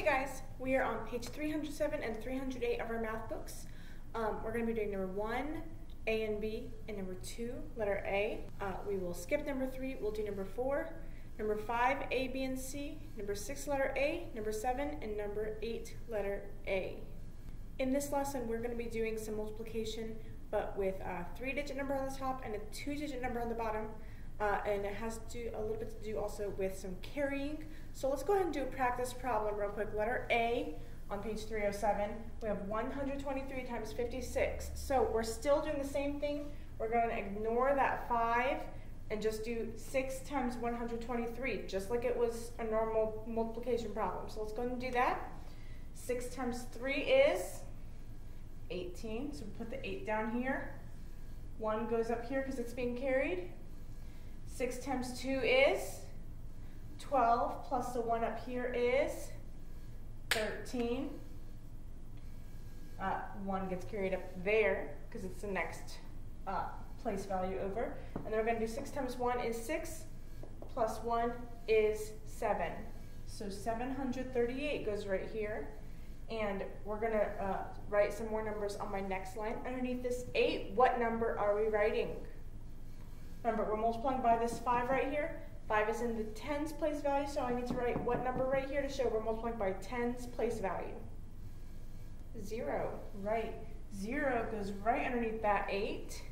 Hey guys, we are on page 307 and 308 of our math books. Um, we're going to be doing number 1, A and B, and number 2, letter A. Uh, we will skip number 3, we'll do number 4, number 5, A, B, and C, number 6, letter A, number 7, and number 8, letter A. In this lesson, we're going to be doing some multiplication, but with a three-digit number on the top and a two-digit number on the bottom. Uh, and it has to a little bit to do also with some carrying. So let's go ahead and do a practice problem real quick. Letter A on page 307, we have 123 times 56. So we're still doing the same thing. We're going to ignore that 5 and just do 6 times 123, just like it was a normal multiplication problem. So let's go ahead and do that. 6 times 3 is 18. So we put the 8 down here. 1 goes up here because it's being carried. 6 times 2 is 12, plus the 1 up here is 13. Uh, 1 gets carried up there because it's the next uh, place value over. And then we're going to do 6 times 1 is 6, plus 1 is 7. So 738 goes right here. And we're going to uh, write some more numbers on my next line. Underneath this 8, what number are we writing? Remember, we're multiplying by this 5 right here. 5 is in the tens place value, so I need to write what number right here to show we're multiplying by tens place value. 0, right. 0 goes right underneath that 8.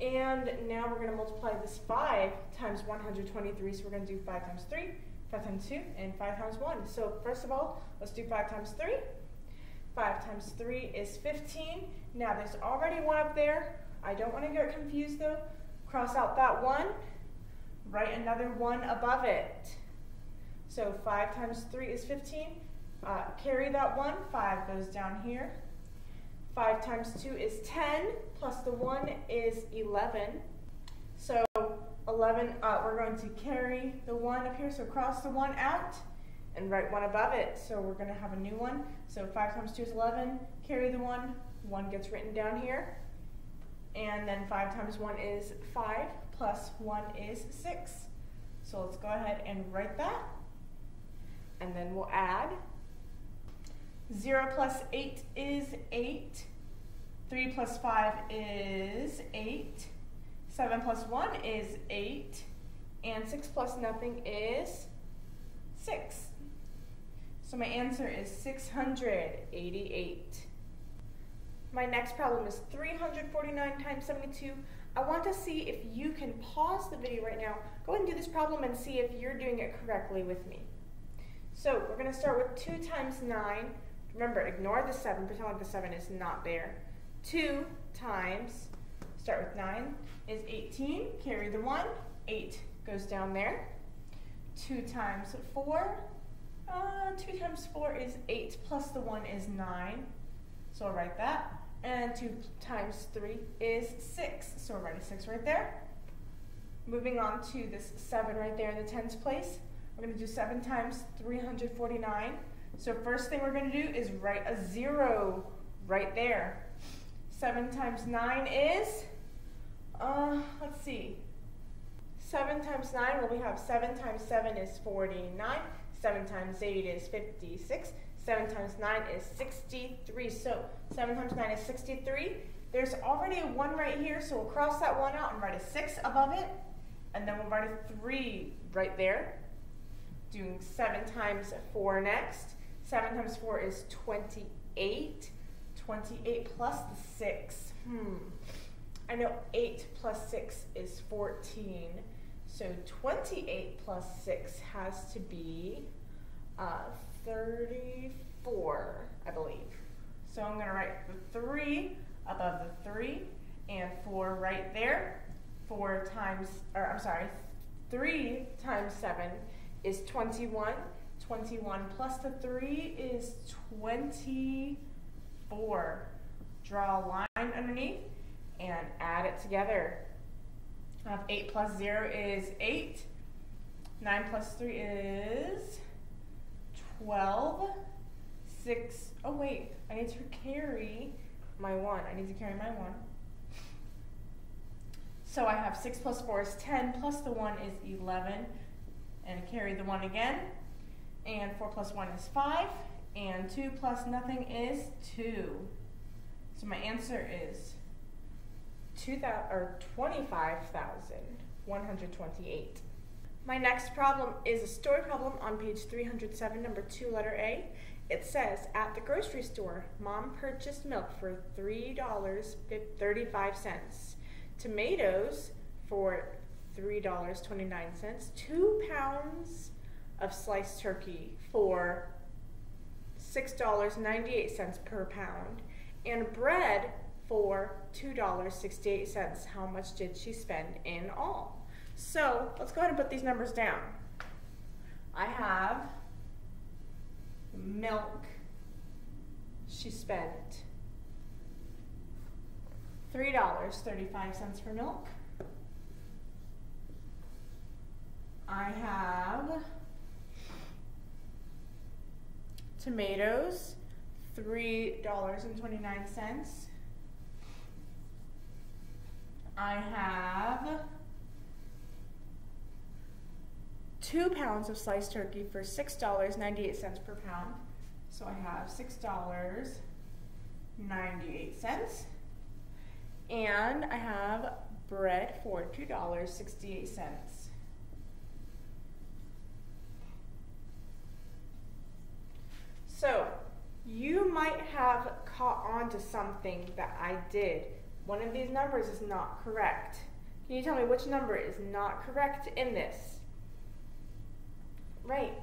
And now we're going to multiply this 5 times 123, so we're going to do 5 times 3, 5 times 2, and 5 times 1. So first of all, let's do 5 times 3. 5 times 3 is 15. Now there's already 1 up there. I don't want to get confused though. Cross out that 1, write another 1 above it. So 5 times 3 is 15. Uh, carry that 1, 5 goes down here. 5 times 2 is 10, plus the 1 is 11. So 11, uh, we're going to carry the 1 up here, so cross the 1 out and write 1 above it. So we're going to have a new one. So 5 times 2 is 11, carry the 1, 1 gets written down here. And then 5 times 1 is 5, plus 1 is 6. So let's go ahead and write that. And then we'll add. 0 plus 8 is 8. 3 plus 5 is 8. 7 plus 1 is 8. And 6 plus nothing is 6. So my answer is 688. My next problem is 349 times 72. I want to see if you can pause the video right now, go ahead and do this problem and see if you're doing it correctly with me. So we're going to start with 2 times 9. Remember, ignore the 7, pretend like the 7 is not there. 2 times, start with 9, is 18. Carry the 1, 8 goes down there. 2 times 4, uh, 2 times 4 is 8, plus the 1 is 9. So I'll write that and 2 times 3 is 6. So we're writing 6 right there. Moving on to this 7 right there in the tens place. We're going to do 7 times 349. So first thing we're going to do is write a 0 right there. 7 times 9 is, uh, let's see, 7 times 9, well we have 7 times 7 is 49. 7 times 8 is 56. 7 times 9 is 63. So 7 times 9 is 63. There's already a 1 right here, so we'll cross that 1 out and write a 6 above it. And then we'll write a 3 right there. Doing 7 times 4 next. 7 times 4 is 28. 28 plus the 6. Hmm. I know 8 plus 6 is 14. So 28 plus 6 has to be uh, 34, I believe. So I'm going to write the 3 above the 3 and 4 right there. 4 times, or I'm sorry, 3 times 7 is 21. 21 plus the 3 is 24. Draw a line underneath and add it together. I have 8 plus 0 is 8. 9 plus 3 is 12, 6, oh wait, I need to carry my 1. I need to carry my 1. So I have 6 plus 4 is 10, plus the 1 is 11, and carry the 1 again. And 4 plus 1 is 5. And 2 plus nothing is 2. So my answer is 2000, or 25,128. My next problem is a story problem on page 307, number 2, letter A. It says, at the grocery store, mom purchased milk for $3.35, tomatoes for $3.29, two pounds of sliced turkey for $6.98 per pound, and bread for $2.68. How much did she spend in all? So let's go ahead and put these numbers down. I have milk. She spent $3.35 for milk. I have tomatoes, $3.29. I have two pounds of sliced turkey for $6.98 per pound. So I have $6.98. And I have bread for $2.68. So you might have caught on to something that I did. One of these numbers is not correct. Can you tell me which number is not correct in this? Right.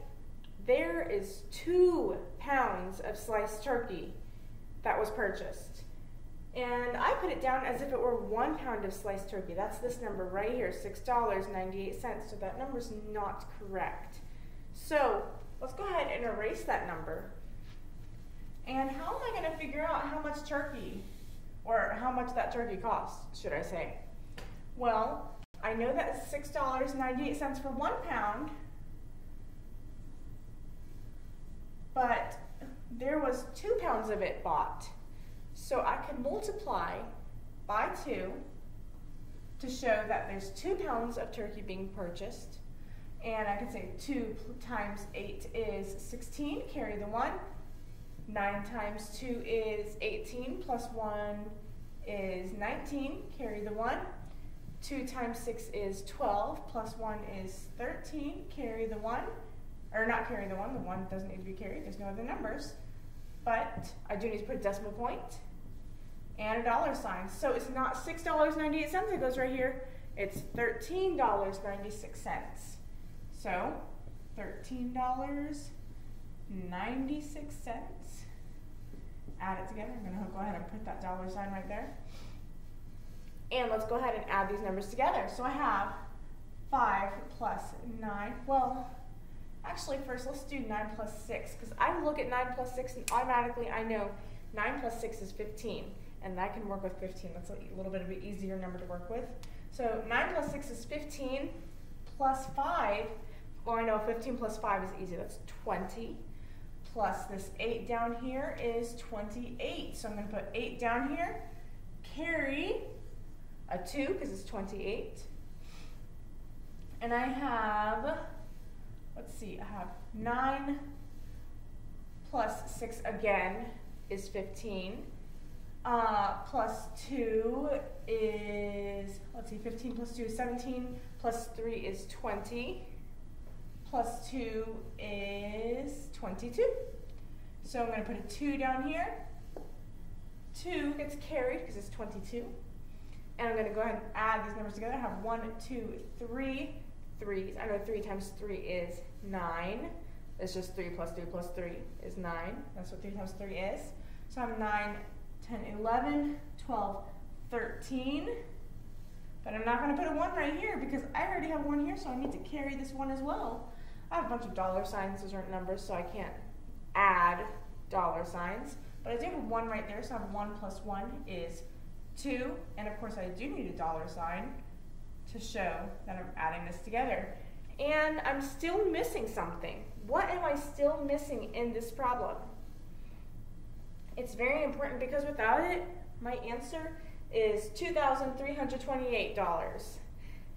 There is two pounds of sliced turkey that was purchased. And I put it down as if it were one pound of sliced turkey. That's this number right here, $6.98. So that number's not correct. So let's go ahead and erase that number. And how am I going to figure out how much turkey, or how much that turkey costs, should I say? Well, I know that $6.98 for one pound, but there was two pounds of it bought. So I could multiply by two to show that there's two pounds of turkey being purchased. And I could say two times eight is 16, carry the one. Nine times two is 18, plus one is 19, carry the one. Two times six is 12, plus one is 13, carry the one or not carry the one, the one doesn't need to be carried, there's no other numbers. But I do need to put a decimal point and a dollar sign. So it's not $6.98 that goes right here, it's $13.96. So $13.96. Add it together. I'm to go ahead and put that dollar sign right there. And let's go ahead and add these numbers together. So I have 5 plus 9. Well, Actually, first let's do 9 plus 6, because I look at 9 plus 6 and automatically I know 9 plus 6 is 15, and I can work with 15. That's a little bit of an easier number to work with. So 9 plus 6 is 15, plus 5, well I know 15 plus 5 is easy, that's 20, plus this 8 down here is 28. So I'm going to put 8 down here, carry a 2, because it's 28, and I have let's see, I have 9 plus 6 again is 15. Uh, plus 2 is, let's see, 15 plus 2 is 17, plus 3 is 20, plus 2 is 22. So I'm going to put a 2 down here. 2 gets carried because it's 22. And I'm going to go ahead and add these numbers together. I have 1, 2, 3 threes. I know 3 times 3 is 9. It's just 3 plus 3 plus 3 is 9. That's what 3 times 3 is. So I'm 9, 10, 11, 12, 13. But I'm not going to put a 1 right here because I already have 1 here, so I need to carry this 1 as well. I have a bunch of dollar signs, those aren't numbers, so I can't add dollar signs. But I do have 1 right there, so I have 1 plus 1 is 2. And of course, I do need a dollar sign to show that I'm adding this together. And I'm still missing something. What am I still missing in this problem? It's very important because without it, my answer is $2,328.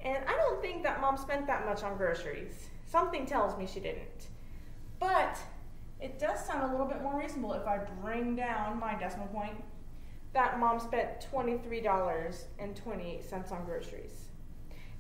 And I don't think that mom spent that much on groceries. Something tells me she didn't. But it does sound a little bit more reasonable if I bring down my decimal point that mom spent $23.28 on groceries.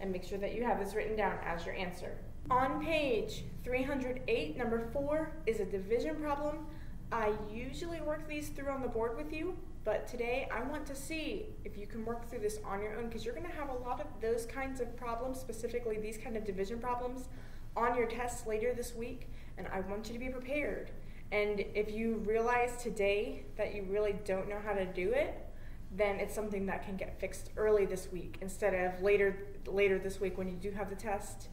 And make sure that you have this written down as your answer. On page 308, number four is a division problem. I usually work these through on the board with you, but today I want to see if you can work through this on your own because you're going to have a lot of those kinds of problems, specifically these kind of division problems, on your tests later this week, and I want you to be prepared. And if you realize today that you really don't know how to do it, then it's something that can get fixed early this week instead of later later this week when you do have the test.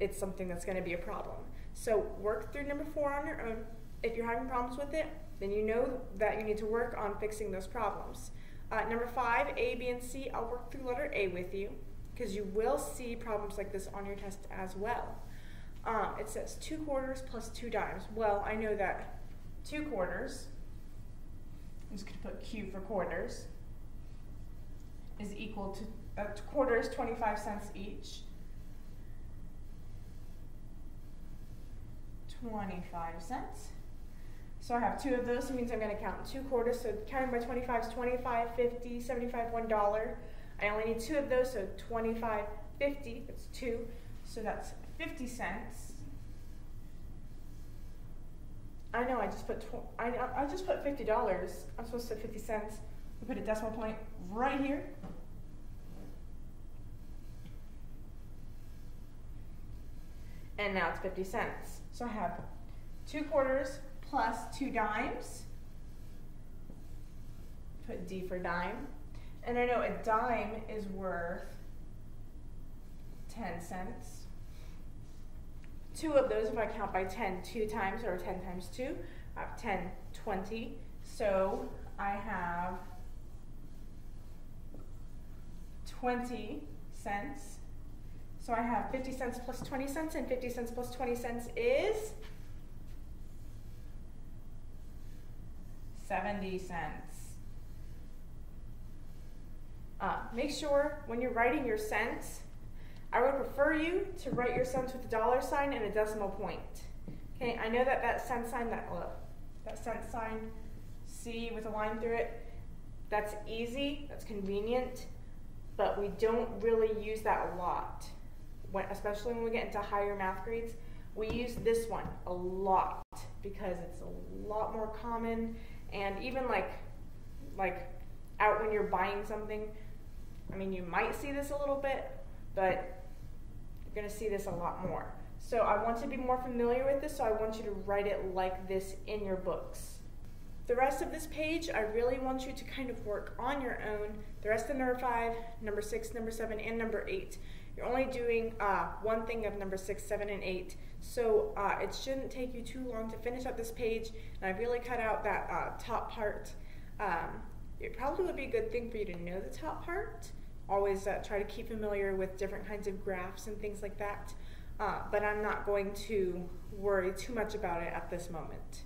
It's something that's going to be a problem. So work through number four on your own. If you're having problems with it, then you know that you need to work on fixing those problems. Uh, number five, A, B, and C, I'll work through letter A with you because you will see problems like this on your test as well. Um, it says two quarters plus two dimes. Well, I know that two quarters, I'm just going to put Q for quarters, is equal to, uh, quarters 25 cents each. 25 cents. So I have two of those, it means I'm going to count two quarters. So counting by 25 is 25, 50, 75, $1. I only need two of those, so 25, 50, that's two. So that's 50 cents. I know, I just put, I, I just put $50. I'm supposed to put 50 cents. We put a decimal point right here. And now it's 50 cents. So I have two quarters plus two dimes. Put D for dime. And I know a dime is worth 10 cents two of those, if I count by 10 two times, or 10 times 2, I have 10, 20. So I have 20 cents. So I have 50 cents plus 20 cents, and 50 cents plus 20 cents is 70 cents. Uh, make sure when you're writing your cents I would prefer you to write your cents with a dollar sign and a decimal point. Okay, I know that that cent sign, that, uh, that cent sign, C with a line through it, that's easy, that's convenient, but we don't really use that a lot, when, especially when we get into higher math grades. We use this one a lot because it's a lot more common and even like like out when you're buying something, I mean you might see this a little bit, but you're going to see this a lot more. So I want to be more familiar with this, so I want you to write it like this in your books. The rest of this page, I really want you to kind of work on your own. The rest of number five, number six, number seven, and number eight. You're only doing uh, one thing of number six, seven, and eight. So uh, it shouldn't take you too long to finish up this page. And I've really cut out that uh, top part. Um, it probably would be a good thing for you to know the top part always uh, try to keep familiar with different kinds of graphs and things like that. Uh, but I'm not going to worry too much about it at this moment.